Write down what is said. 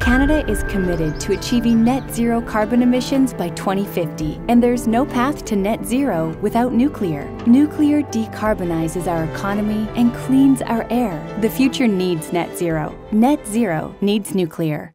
Canada is committed to achieving net zero carbon emissions by 2050, and there's no path to net zero without nuclear. Nuclear decarbonizes our economy and cleans our air. The future needs net zero. Net zero needs nuclear.